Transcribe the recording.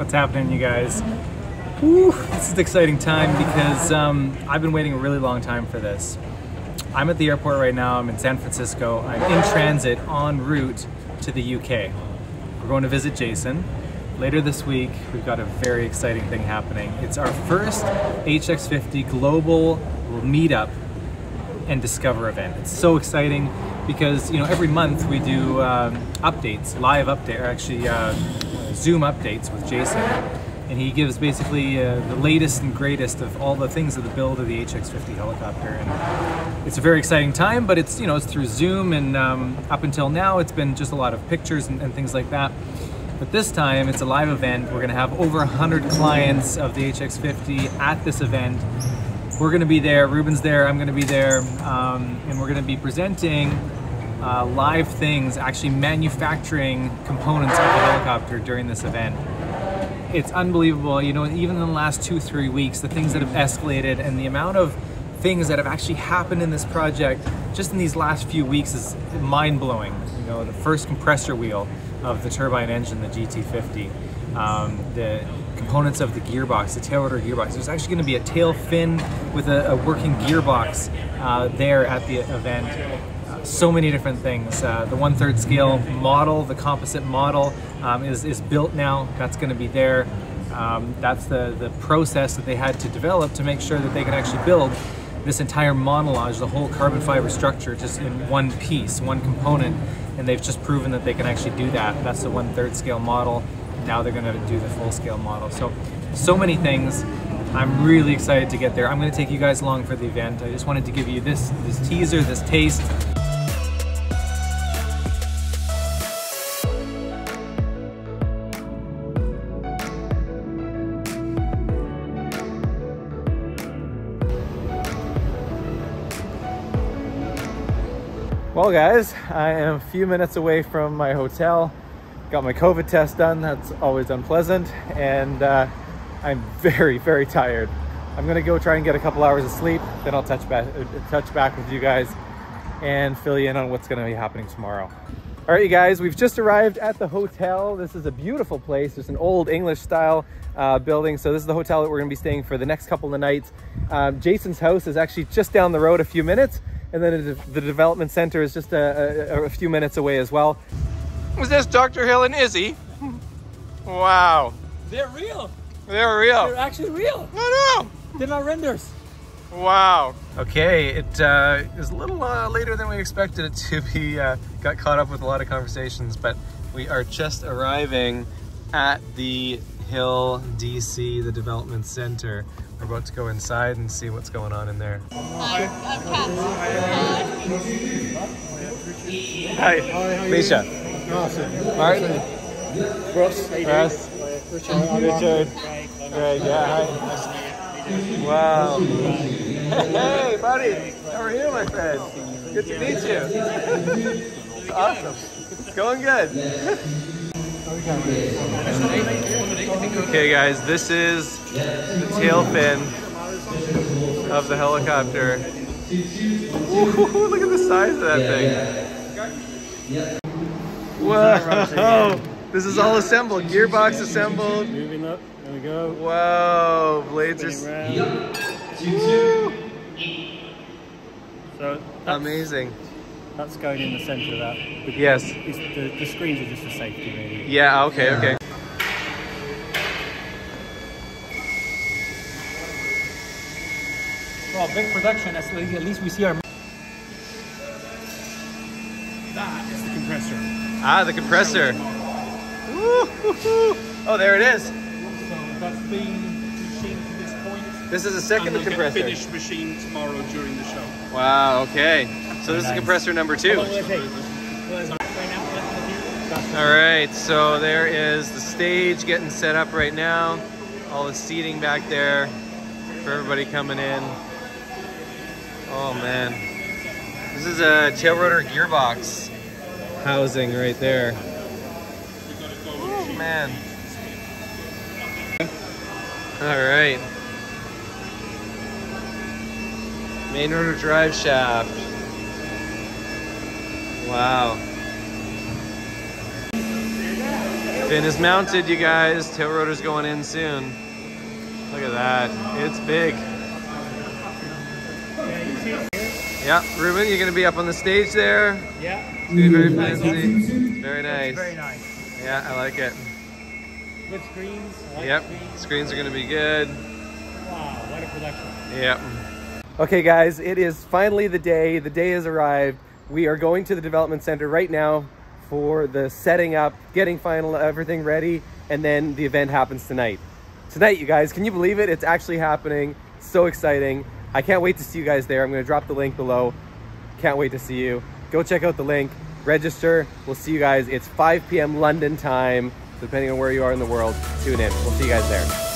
What's happening, you guys? This is an exciting time because um, I've been waiting a really long time for this. I'm at the airport right now. I'm in San Francisco. I'm in transit en route to the UK. We're going to visit Jason. Later this week, we've got a very exciting thing happening. It's our first HX50 global meetup and discover event. It's so exciting because you know every month we do um, updates, live update, or actually uh, Zoom updates with Jason, and he gives basically uh, the latest and greatest of all the things of the build of the HX50 helicopter. And it's a very exciting time, but it's you know it's through Zoom, and um, up until now it's been just a lot of pictures and, and things like that. But this time it's a live event. We're going to have over 100 clients of the HX50 at this event. We're going to be there, Ruben's there, I'm going to be there, um, and we're going to be presenting uh, live things, actually manufacturing components of the helicopter during this event. It's unbelievable, you know, even in the last two, three weeks, the things that have escalated and the amount of things that have actually happened in this project just in these last few weeks is mind-blowing. You know, the first compressor wheel of the turbine engine, the GT50, um, the components of the gearbox, the tail rotor gearbox. There's actually going to be a tail fin with a, a working gearbox uh, there at the event so many different things. Uh, the one third scale model, the composite model um, is, is built now. That's going to be there. Um, that's the, the process that they had to develop to make sure that they can actually build this entire modelage, the whole carbon fiber structure, just in one piece, one component. And they've just proven that they can actually do that. That's the one third scale model. Now they're going to do the full scale model. So, so many things. I'm really excited to get there. I'm going to take you guys along for the event. I just wanted to give you this, this teaser, this taste. Well guys, I am a few minutes away from my hotel. Got my COVID test done, that's always unpleasant. And uh, I'm very, very tired. I'm gonna go try and get a couple hours of sleep, then I'll touch back, touch back with you guys and fill you in on what's gonna be happening tomorrow. All right, you guys, we've just arrived at the hotel. This is a beautiful place. It's an old English style uh, building. So this is the hotel that we're gonna be staying for the next couple of nights. Um, Jason's house is actually just down the road a few minutes and then the development center is just a, a, a few minutes away as well. Was this Dr. Hill and Izzy? wow. They're real. They're real. They're actually real. I know. They're not renders. Wow. Okay, it uh, is a little uh, later than we expected it to be. Uh, got caught up with a lot of conversations, but we are just arriving at the Hill DC, the development center. We're about to go inside and see what's going on in there. Hi, Hi, Mischa. Awesome. Martin. Ross. Ross. Richard. Richard. Greg, yeah, hi. Wow. Hey, buddy. How are you, my friend? Good to meet you. awesome. It's going good. Okay guys, this is the tail fin of the helicopter. Ooh, look at the size of that thing. Whoa! This is all assembled, gearbox assembled. Moving up, there we go. Whoa, blades are... So Amazing. That's going in the center of that. The, Yes. The, the, screens are just for safety, really. Yeah, okay, okay. Well, big production, at least, we see our... That is the compressor. Ah, the compressor. Oh, there it is. So that's being machined to this point. This is a second and compressor. Finished machine tomorrow during the show. Wow, okay. So this is compressor number two. All right, so there is the stage getting set up right now. All the seating back there for everybody coming in. Oh man. This is a tail rotor gearbox housing right there. Oh man. All right. Main rotor drive shaft. Wow. Fin is mounted, you guys. Tail rotor's going in soon. Look at that. It's big. Yeah, you see it here? Yeah, Ruben, you're gonna be up on the stage there. Yeah. It's gonna be very fancy. Very nice. Very nice. Yeah, I like it. Good screens. Like Yep, screens. screens are gonna be good. Wow, what a production. Yep. Okay, guys, it is finally the day. The day has arrived. We are going to the development center right now for the setting up, getting final everything ready, and then the event happens tonight. Tonight, you guys, can you believe it? It's actually happening. So exciting. I can't wait to see you guys there. I'm to drop the link below. Can't wait to see you. Go check out the link, register. We'll see you guys. It's 5 p.m. London time, depending on where you are in the world. Tune in. We'll see you guys there.